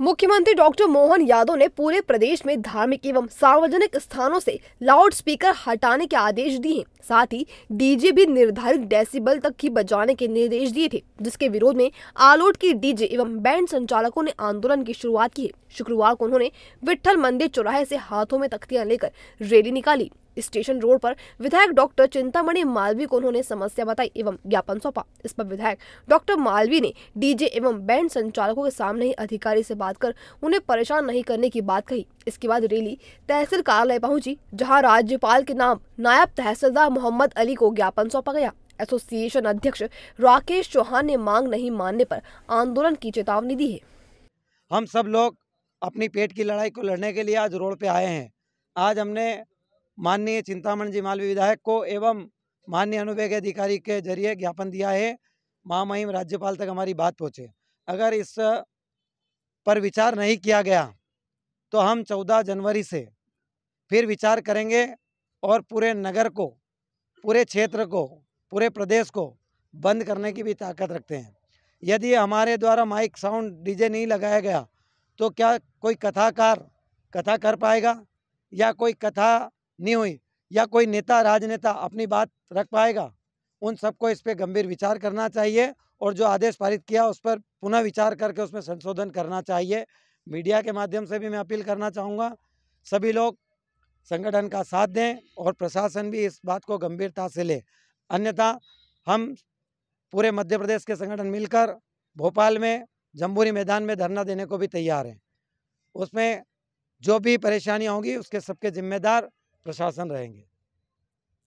मुख्यमंत्री डॉक्टर मोहन यादव ने पूरे प्रदेश में धार्मिक एवं सार्वजनिक स्थानों से लाउड स्पीकर हटाने के आदेश दिए हैं। साथ ही डीजे भी निर्धारित डेसिबल तक ही बजाने के निर्देश दिए थे, जिसके विरोध में आलोट की डीजे एवं बैंड संचालकों ने आंदोलन की शुरुआत की है। शुक्रवार को उन्होंने विठल मंदिर चौराहे से हाथों में तख्तियाँ लेकर रैली निकाली। स्टेशन रोड पर विधायक डॉक्टर चिंतामणि मालवी को उन्होंने समस्या बताई एवं ज्ञापन सौंपा। इस पर विधायक डॉक्टर मालवी ने डीजे एवं बैंड संचालकों के सामने ही अधिकारी से बात कर उन्हें परेशान नहीं करने की बात कही। इसके बाद रैली तहसील कार्यालय पहुँची, जहाँ राज्यपाल के नाम नायब तहसीलदार मोहम्मद अली को ज्ञापन सौंपा गया। एसोसिएशन अध्यक्ष राकेश चौहान ने मांग नहीं मानने पर आंदोलन की चेतावनी दी है। हम सब लोग अपनी पेट की लड़ाई को लड़ने के लिए आज रोड पे आए हैं। आज हमने माननीय चिंतामण जी मालवी विधायक को एवं माननीय अनुवेग अधिकारी के ज़रिए ज्ञापन दिया है। महामहिम राज्यपाल तक हमारी बात पहुँचे। अगर इस पर विचार नहीं किया गया तो हम 14 जनवरी से फिर विचार करेंगे और पूरे नगर को, पूरे क्षेत्र को, पूरे प्रदेश को बंद करने की भी ताकत रखते हैं। यदि हमारे द्वारा माइक साउंड डीजे नहीं लगाया गया तो क्या कोई कथाकार कथा कर पाएगा या कोई कथा नहीं हुई, या कोई नेता, राजनेता अपनी बात रख पाएगा? उन सबको इस पर गंभीर विचार करना चाहिए और जो आदेश पारित किया उस पर पुनः विचार करके उसमें संशोधन करना चाहिए। मीडिया के माध्यम से भी मैं अपील करना चाहूँगा, सभी लोग संगठन का साथ दें और प्रशासन भी इस बात को गंभीरता से ले। अन्यथा, हम पूरे मध्य प्रदेश के संगठन मिलकर भोपाल में, जम्बूरी मैदान में धरना देने को भी तैयार हैं। उसमें जो भी परेशानियाँ होंगी, उसके सबके जिम्मेदार प्रशासन रहेंगे।